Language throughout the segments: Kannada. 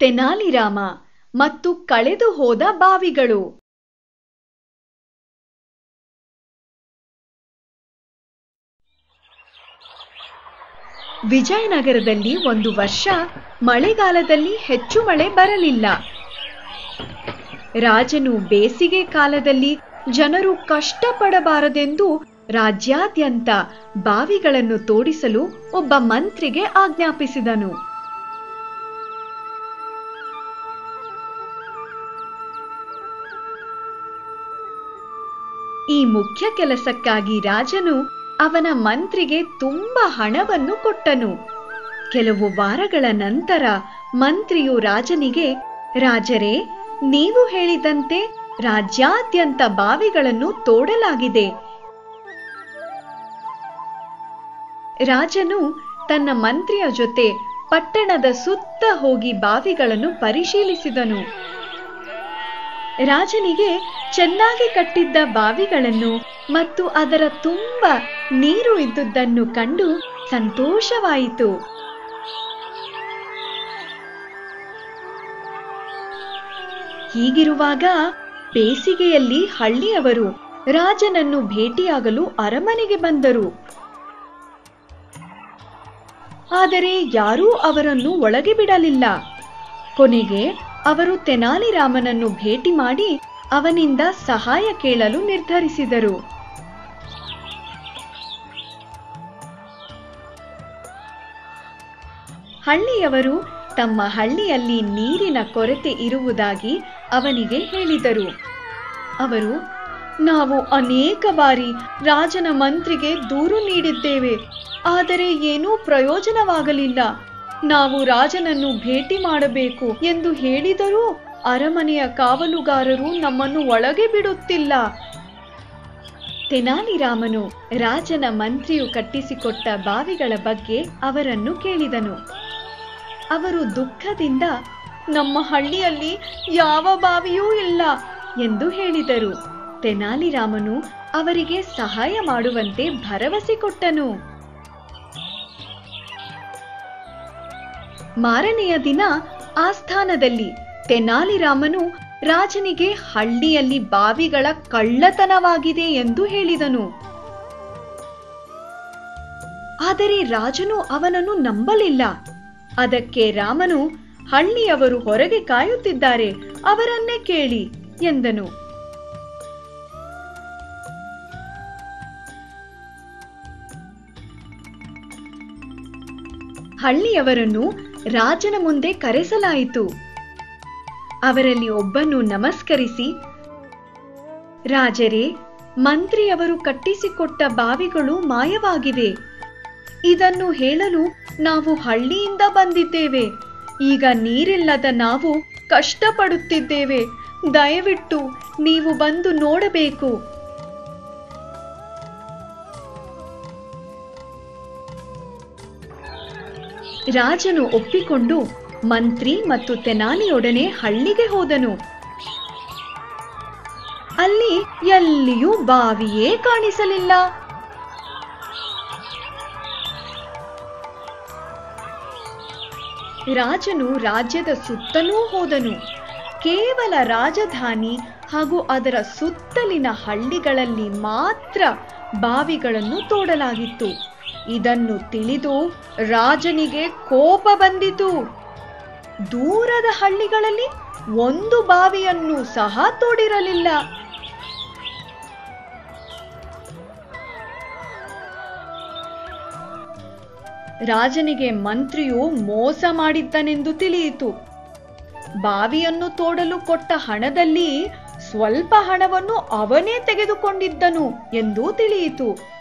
ತೆನಾಲಿರಾಮ ಮತ್ತು ಕಳೆದು ಹೋದ ಬಾವಿಗಳು. ವಿಜಯನಗರದಲ್ಲಿ ಒಂದು ವರ್ಷ ಮಳೆಗಾಲದಲ್ಲಿ ಹೆಚ್ಚು ಮಳೆ ಬರಲಿಲ್ಲ. ರಾಜನು ಬೇಸಿಗೆ ಕಾಲದಲ್ಲಿ ಜನರು ಕಷ್ಟಪಡಬಾರದೆಂದು ರಾಜ್ಯಾದ್ಯಂತ ಬಾವಿಗಳನ್ನು ತೋಡಿಸಲು ಒಬ್ಬ ಮಂತ್ರಿಗೆ ಆಜ್ಞಾಪಿಸಿದನು. ಈ ಮುಖ್ಯ ಕೆಲಸಕ್ಕಾಗಿ ರಾಜನು ಅವನ ಮಂತ್ರಿಗೆ ತುಂಬ ಹಣವನ್ನು ಕೊಟ್ಟನು. ಕೆಲವು ವಾರಗಳ ನಂತರ ಮಂತ್ರಿಯು ರಾಜನಿಗೆ, ರಾಜರೇ, ನೀವು ಹೇಳಿದಂತೆ ರಾಜ್ಯಾದ್ಯಂತ ಬಾವಿಗಳನ್ನು ತೋಡಲಾಗಿದೆ. ರಾಜನು ತನ್ನ ಮಂತ್ರಿಯ ಜೊತೆ ಪಟ್ಟಣದ ಸುತ್ತ ಹೋಗಿ ಬಾವಿಗಳನ್ನು ಪರಿಶೀಲಿಸಿದನು. ರಾಜನಿಗೆ ಚೆನ್ನಾಗಿ ಕಟ್ಟಿದ್ದ ಬಾವಿಗಳನ್ನು ಮತ್ತು ಅದರ ತುಂಬ ನೀರು ಇದ್ದುದನ್ನು ಕಂಡು ಸಂತೋಷವಾಯಿತು. ಹೀಗಿರುವಾಗ ಬೇಸಿಗೆಯಲ್ಲಿ ಹಳ್ಳಿಯವರು ರಾಜನನ್ನು ಭೇಟಿಯಾಗಲು ಅರಮನೆಗೆ ಬಂದರು. ಆದರೆ ಯಾರೂ ಅವರನ್ನು ಒಳಗೆ ಬಿಡಲಿಲ್ಲ. ಕೊನೆಗೆ ಅವರು ತೆನಾಲಿರಾಮನನ್ನು ಭೇಟಿ ಮಾಡಿ ಅವನಿಂದ ಸಹಾಯ ಕೇಳಲು ನಿರ್ಧರಿಸಿದರು. ಹಳ್ಳಿಯವರು ತಮ್ಮ ಹಳ್ಳಿಯಲ್ಲಿ ನೀರಿನ ಕೊರತೆ ಇರುವುದಾಗಿ ಅವನಿಗೆ ಹೇಳಿದರು. ಅವರು, ನಾವು ಅನೇಕ ಬಾರಿ ರಾಜನ ಮಂತ್ರಿಗೆ ದೂರು ನೀಡಿದ್ದೇವೆ, ಆದರೆ ಏನೂ ಪ್ರಯೋಜನವಾಗಲಿಲ್ಲ. ನಾವು ರಾಜನನ್ನು ಭೇಟಿ ಮಾಡಬೇಕು ಎಂದು ಹೇಳಿದರೂ ಅರಮನೆಯ ಕಾವಲುಗಾರರು ನಮ್ಮನ್ನು ಒಳಗೆ ಬಿಡುತ್ತಿಲ್ಲ. ತೆನಾಲಿರಾಮನು ರಾಜನ ಮಂತ್ರಿಯು ಕಟ್ಟಿಸಿಕೊಟ್ಟ ಬಾವಿಗಳ ಬಗ್ಗೆ ಅವರನ್ನು ಕೇಳಿದನು. ಅವರು ದುಃಖದಿಂದ, ನಮ್ಮ ಹಳ್ಳಿಯಲ್ಲಿ ಯಾವ ಬಾವಿಯೂ ಇಲ್ಲ ಎಂದು ಹೇಳಿದರು. ತೆನಾಲಿರಾಮನು ಅವರಿಗೆ ಸಹಾಯ ಮಾಡುವಂತೆ ಭರವಸೆ ಕೊಟ್ಟನು. ಮಾರನೆಯ ದಿನ ಆಸ್ಥಾನದಲ್ಲಿ ತೆನಾಲಿರಾಮನು ರಾಜನಿಗೆ ಹಳ್ಳಿಯಲ್ಲಿ ಬಾವಿಗಳ ಕಳ್ಳತನವಾಗಿದೆ ಎಂದು ಹೇಳಿದನು. ಆದರೆ ರಾಜನು ಅವನನ್ನು ನಂಬಲಿಲ್ಲ. ಅದಕ್ಕೆ ರಾಮನು, ಹಳ್ಳಿಯವರು ಹೊರಗೆ ಕಾಯುತ್ತಿದ್ದಾರೆ, ಅವರನ್ನೇ ಕೇಳಿ ಎಂದನು. ಹಳ್ಳಿಯವರನ್ನು ರಾಜನ ಮುಂದೆ ಕರೆಸಲಾಯಿತು. ಅವರಲ್ಲಿ ಒಬ್ಬನು ನಮಸ್ಕರಿಸಿ, ರಾಜರೇ, ಮಂತ್ರಿಯವರು ಕಟ್ಟಿಸಿಕೊಟ್ಟ ಬಾವಿಗಳು ಮಾಯವಾಗಿವೆ. ಇದನ್ನು ಹೇಳಲು ನಾವು ಹಳ್ಳಿಯಿಂದ ಬಂದಿದ್ದೇವೆ. ಈಗ ನೀರಿಲ್ಲದ ನಾವು ಕಷ್ಟಪಡುತ್ತಿದ್ದೇವೆ. ದಯವಿಟ್ಟು ನೀವು ಬಂದು ನೋಡಬೇಕು. ರಾಜನು ಒಪ್ಪಿಕೊಂಡು ಮಂತ್ರಿ ಮತ್ತು ತೆನಾಲಿಯೊಡನೆ ಹಳ್ಳಿಗೆ ಹೋದನು. ಅಲ್ಲಿ ಎಲ್ಲಿಯೂ ಬಾವಿಯೇ ಕಾಣಿಸಲಿಲ್ಲ. ರಾಜನು ರಾಜ್ಯದ ಸುತ್ತಲೂ ಹೋದನು. ಕೇವಲ ರಾಜಧಾನಿ ಹಾಗೂ ಅದರ ಸುತ್ತಲಿನ ಹಳ್ಳಿಗಳಲ್ಲಿ ಮಾತ್ರ ಬಾವಿಗಳನ್ನು ತೋಡಲಾಗಿತ್ತು. ಇದನ್ನು ತಿಳಿದು ರಾಜನಿಗೆ ಕೋಪ ಬಂದಿತು. ದೂರದ ಹಳ್ಳಿಗಳಲ್ಲಿ ಒಂದು ಬಾವಿಯನ್ನು ಸಹ ತೋಡಿರಲಿಲ್ಲ. ರಾಜನಿಗೆ ಮಂತ್ರಿಯು ಮೋಸ ಮಾಡಿದ್ದನೆಂದು ತಿಳಿಯಿತು. ಬಾವಿಯನ್ನು ತೋಡಲು ಕೊಟ್ಟ ಹಣದಲ್ಲಿ ಸ್ವಲ್ಪ ಹಣವನ್ನು ಅವನೇ ತೆಗೆದುಕೊಂಡಿದ್ದನು ಎಂದು ತಿಳಿಯಿತು.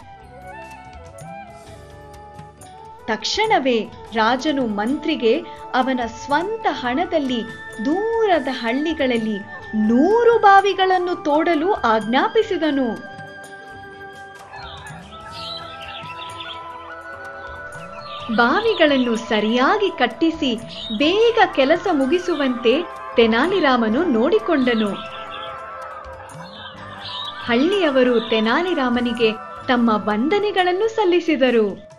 ತಕ್ಷಣವೇ ರಾಜನು ಮಂತ್ರಿಗೆ ಅವನ ಸ್ವಂತ ಹಣದಲ್ಲಿ ದೂರದ ಹಳ್ಳಿಗಳಲ್ಲಿ ನೂರು ಬಾವಿಗಳನ್ನು ತೋಡಲು ಆಜ್ಞಾಪಿಸಿದನು. ಬಾವಿಗಳನ್ನು ಸರಿಯಾಗಿ ಕಟ್ಟಿಸಿ ಬೇಗ ಕೆಲಸ ಮುಗಿಸುವಂತೆ ತೆನಾಲಿರಾಮನು ನೋಡಿಕೊಂಡನು. ಹಳ್ಳಿಯವರು ತೆನಾಲಿರಾಮನಿಗೆ ತಮ್ಮ ವಂದನೆಗಳನ್ನು ಸಲ್ಲಿಸಿದರು.